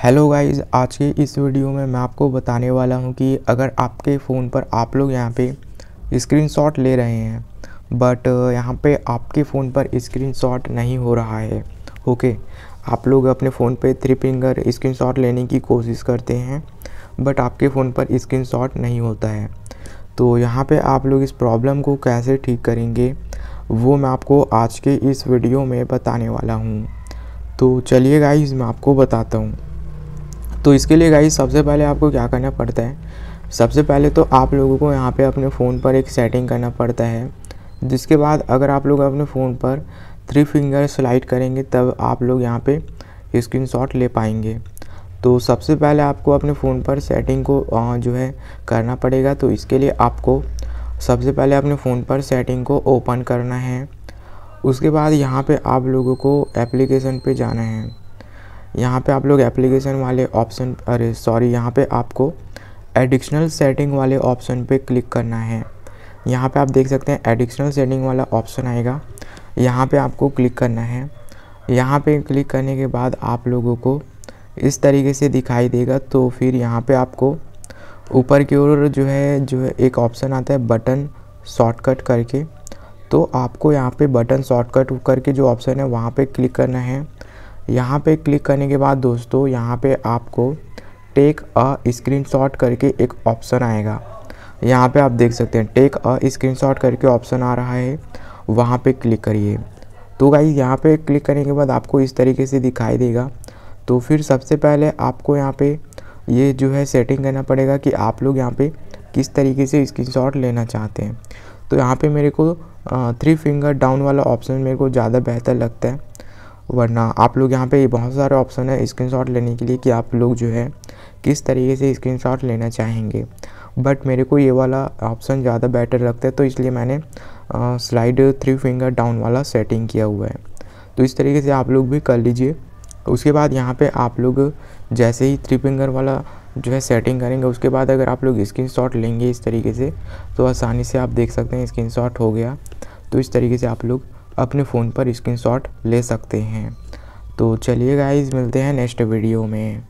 Hello guys आज के इस वीडियो में मैं आपको बताने वाला हूँ कि अगर आपके फ़ोन पर आप लोग यहाँ पे स्क्रीनशॉट ले रहे हैं बट यहाँ पे आपके फ़ोन पर स्क्रीनशॉट नहीं हो रहा है ओके आप लोग अपने फ़ोन पे थ्री फिंगर स्क्रीनशॉट लेने की कोशिश करते हैं बट आपके फ़ोन पर स्क्रीनशॉट नहीं होता है। तो यहाँ पे आप लोग इस प्रॉब्लम को कैसे ठीक करेंगे, वो मैं आपको आज के इस वीडियो में बताने वाला हूँ। तो चलिए गाइज़ मैं आपको बताता हूँ। तो इसके लिए गाइज़ सबसे पहले आपको क्या करना पड़ता है? सबसे पहले तो आप लोगों को यहाँ पे अपने फ़ोन पर एक सेटिंग करना पड़ता है। जिसके बाद अगर आप लोग अपने फ़ोन पर थ्री फिंगर स्लाइड करेंगे, तब आप लोग यहाँ पे स्क्रीनशॉट ले पाएँगे। तो सबसे पहले आपको अपने फ़ोन पर सेटिंग को जो है, करना पड़ेगा। तो इसके लिए आपको सबसे पहले अपने फ़ोन पर सेटिंग को ओपन करना है। उसके बाद यहाँ पे आप लोगों को एप्लीकेशन पे जाना है। यहाँ पे आप लोग एप्लीकेशन वाले ऑप्शन अरे सॉरी यहाँ पे आपको एडिशनल सेटिंग वाले ऑप्शन पे क्लिक करना है। यहाँ पे आप देख सकते हैं एडिशनल सेटिंग वाला ऑप्शन आएगा। यहाँ पे आपको क्लिक करना है। यहाँ पे क्लिक करने के बाद आप लोगों को इस तरीके से दिखाई देगा तो फिर यहाँ पे आपको ऊपर की ओर जो है जो है एक ऑप्शन आता है बटन शॉर्टकट करके। तो आपको यहाँ पे बटन शॉर्टकट करके जो ऑप्शन है, वहाँ पे क्लिक करना है। यहाँ पे क्लिक करने के बाद दोस्तों, यहाँ पे आपको टेक अ स्क्रीनशॉट करके एक ऑप्शन आएगा। यहाँ पे आप देख सकते हैं टेक अ स्क्रीनशॉट करके ऑप्शन आ रहा है। वहाँ पे क्लिक करिए। तो गाइज़ यहाँ पे क्लिक करने के बाद आपको इस तरीके से दिखाई देगा। तो फिर सबसे पहले आपको यहाँ पे ये जो है सेटिंग करना पड़ेगा कि आप लोग यहाँ पे किस तरीके से स्क्रीनशॉट लेना चाहते हैं। तो यहाँ पे मेरे को थ्री फिंगर डाउन वाला ऑप्शन मेरे को ज़्यादा बेहतर लगता है। वरना आप लोग यहाँ पे बहुत सारे ऑप्शन है स्क्रीनशॉट लेने के लिए कि आप लोग जो है किस तरीके से स्क्रीनशॉट लेना चाहेंगे। बट मेरे को ये वाला ऑप्शन ज़्यादा बेटर लगता है तो इसलिए मैंने स्लाइड थ्री फिंगर डाउन वाला सेटिंग किया हुआ है। तो इस तरीके से आप लोग भी कर लीजिए। उसके बाद यहाँ पे आप लोग जैसे ही थ्री फिंगर वाला जो है सेटिंग करेंगे, उसके बाद अगर आप लोग स्क्रीन शॉट लेंगे इस तरीके से तो आसानी से आप देख सकते हैं स्क्रीन शॉट हो गया। तो इस तरीके से आप लोग अपने फ़ोन पर स्क्रीनशॉट ले सकते हैं। तो चलिए गाइज़ मिलते हैं नेक्स्ट वीडियो में।